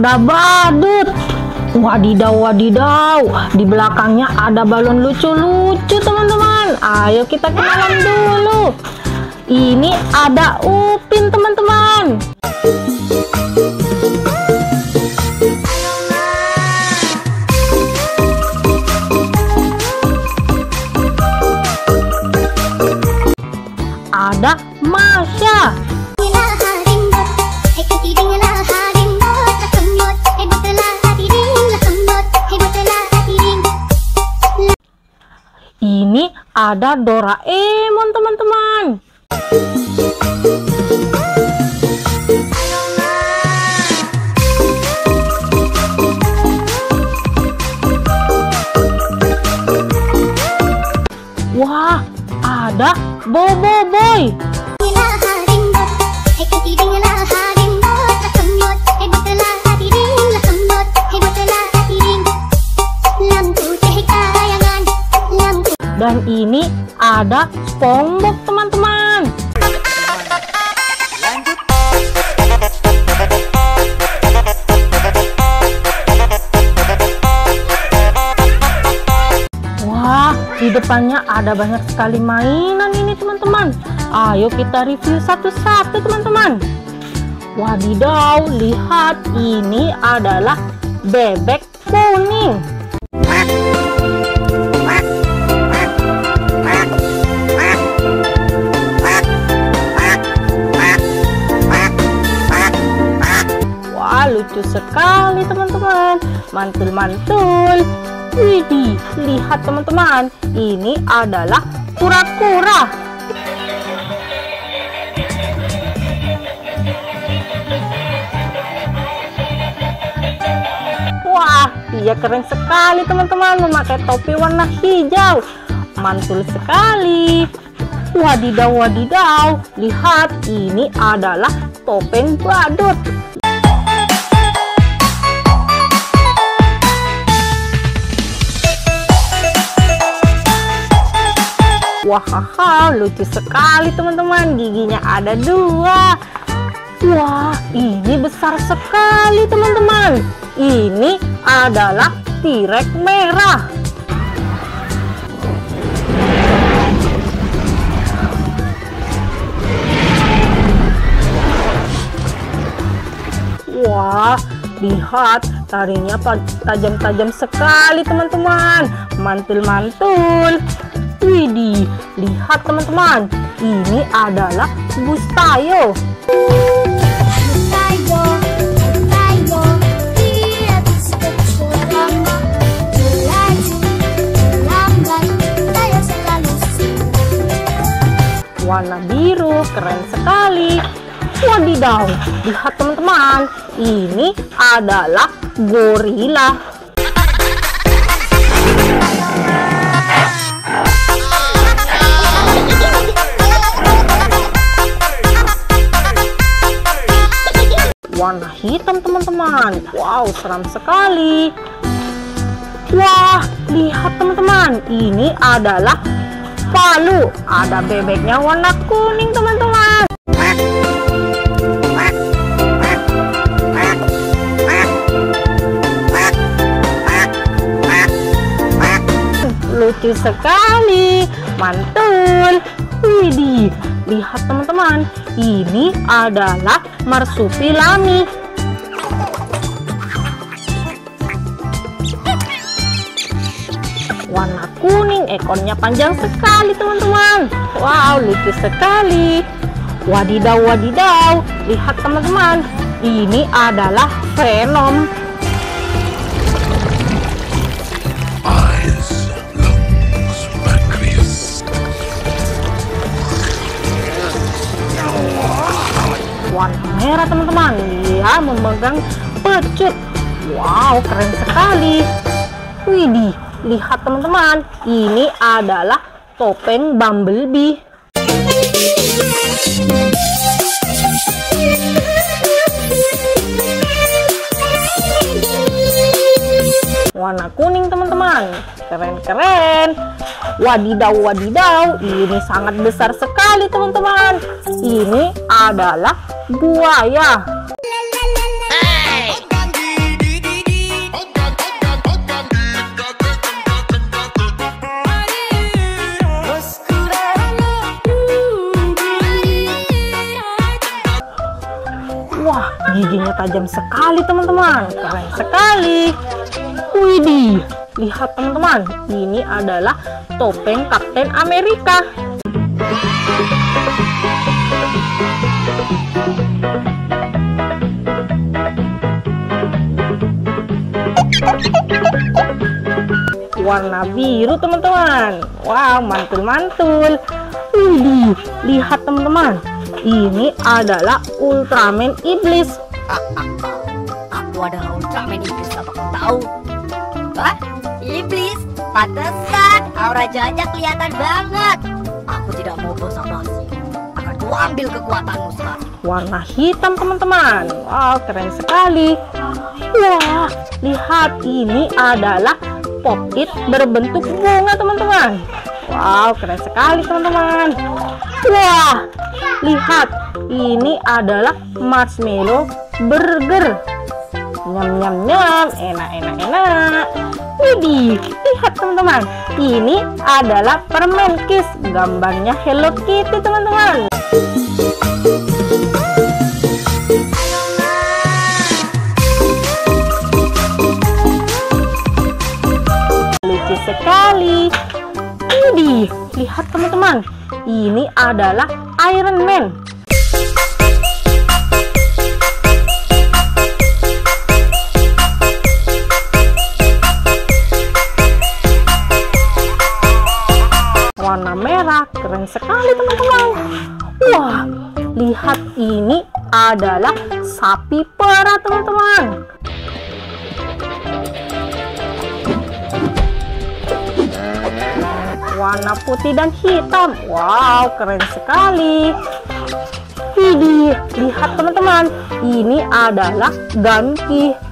ada badut. Wadidaw, wadidaw. Di belakangnya ada balon lucu-lucu, teman-teman. Ayo kita kenalan dulu. Ini ada Upin, teman-teman. Ada Doraemon, teman-teman. Wah, ada Bobo Boy. Ada SpongeBob, teman-teman. Wah, di depannya ada banyak sekali mainan ini, teman-teman. Ayo kita review satu-satu, teman-teman. Wadidaw, lihat ini adalah bebek kuning. Lucu sekali teman-teman. Mantul-mantul. Widih, lihat teman-teman. Ini adalah kura-kura. Wah, dia keren sekali teman-teman memakai topi warna hijau. Mantul sekali. Wadidaw, wadidaw. Lihat, ini adalah topeng badut. Wah, lucu sekali teman-teman. Giginya ada dua. Wah, ini besar sekali teman-teman. Ini adalah tirek merah. Wah, lihat taringnya tajam-tajam sekali teman-teman. Mantul-mantul. Widih, lihat teman-teman. Ini adalah Bustayo. Warna biru, keren sekali. Wadidaw, lihat teman-teman. Ini adalah gorila. Warna hitam teman-teman. Wow seram sekali. Wah lihat teman-teman. Ini adalah palu. Ada bebeknya warna kuning teman-teman Lucu sekali Mantul Widih Lihat teman-teman Ini adalah marsupilami warna kuning ekornya panjang sekali teman-teman. Wow lucu sekali. Wadidaw wadidaw. Lihat teman-teman ini adalah Venom memegang pecut wow keren sekali. Widih lihat teman-teman ini adalah topeng bumblebee. Warna kuning teman-teman. Keren-keren. Wadidaw wadidaw ini sangat besar sekali teman-teman. Ini adalah buaya tajam sekali teman-teman. Keren sekali. Widih, lihat teman-teman. Ini adalah topeng Kapten Amerika. warna biru teman-teman wow mantul-mantul Widih, lihat teman-teman ini adalah Ultraman Iblis Aku adalah Ultraman Iblis, apa kau tahu? Hah? Iblis? Pantesan, aura jajak kelihatan banget. Aku tidak mau basa-basi. Akan kuambil kekuatanmu sekarang. warna hitam teman-teman wow keren sekali wah lihat ini adalah pop it berbentuk bunga teman-teman wow keren sekali teman-teman wah lihat ini adalah marshmallow burger nyam nyam nyam enak enak enak Widih, lihat teman-teman ini adalah permen kiss gambarnya Hello Kitty teman-teman lucu sekali. Widih, lihat teman-teman. Ini adalah Iron Man. Warna merah, keren sekali teman-teman. Wah, lihat ini adalah sapi perah teman-teman. warna putih dan hitam. Wow, keren sekali. Widih, lihat teman-teman. Ini adalah Ganki.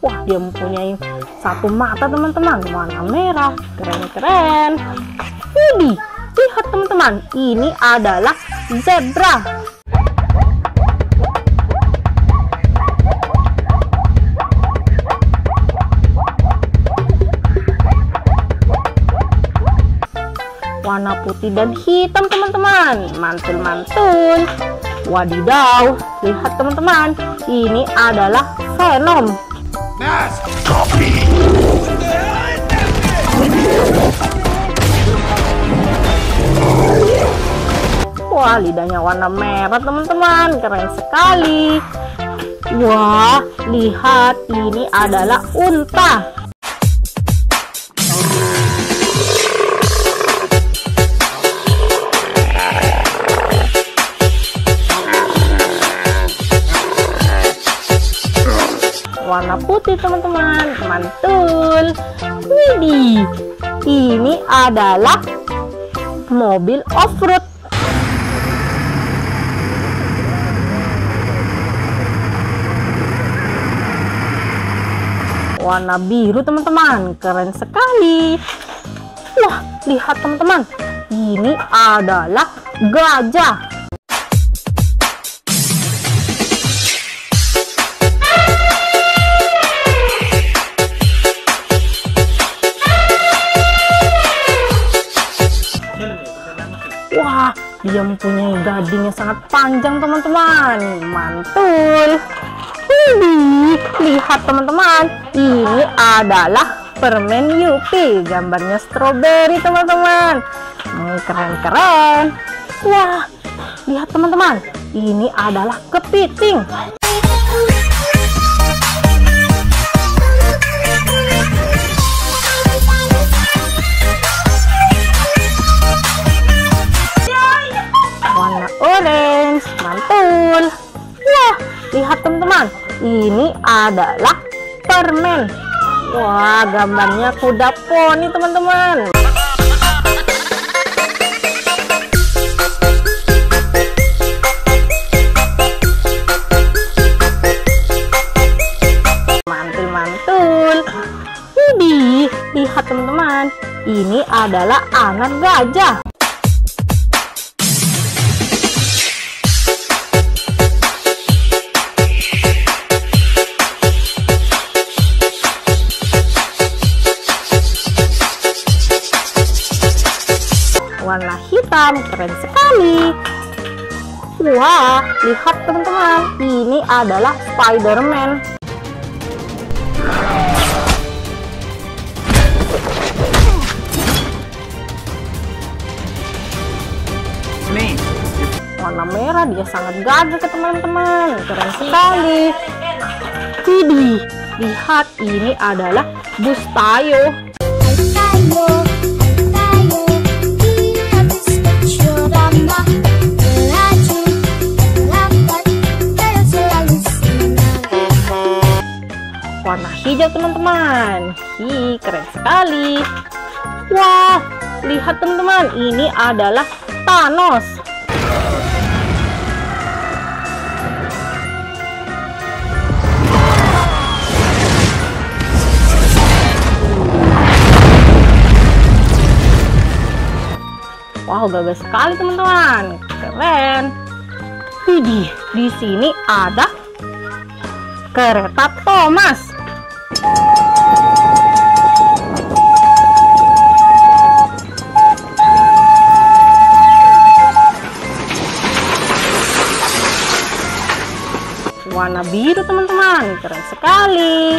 Wah, dia mempunyai satu mata teman-teman. Warna merah. Keren-keren. Widih, lihat teman-teman. Ini adalah zebra. warna putih dan hitam teman-teman mantul-mantul wadidaw lihat teman-teman ini adalah Venom. Wah lidahnya warna merah teman-teman. Keren sekali. Wah lihat ini adalah unta warna putih teman-teman. Mantul. Widih. Ini adalah mobil off-road. Warna biru teman-teman. Keren sekali. Wah lihat teman-teman. Ini adalah gajah mempunyai gading yang sangat panjang teman-teman. Mantul. Widih, lihat teman-teman. Ini adalah permen Yupi. Gambarnya stroberi teman-teman. Keren-keren. Wah, lihat teman-teman. Ini adalah kepiting. Lihat teman-teman. Ini adalah permen. Wah gambarnya kuda poni teman-teman. Mantul-mantul. Widih, lihat teman-teman. Ini adalah anak gajah hitam. Keren sekali. Wah, lihat teman-teman. Ini adalah Spider-Man. Me. warna merah dia sangat gagah ke teman-teman keren sekali Widih lihat ini adalah bus teman-teman hi keren sekali wah lihat teman-teman ini adalah Thanos Wow, gagah sekali teman-teman. Keren. Widih, di sini ada kereta Thomas. Biru teman-teman, keren sekali.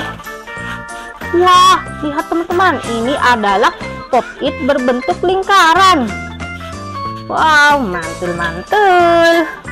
Wah, lihat teman-teman, ini adalah pop-it berbentuk lingkaran. Wow, mantul-mantul.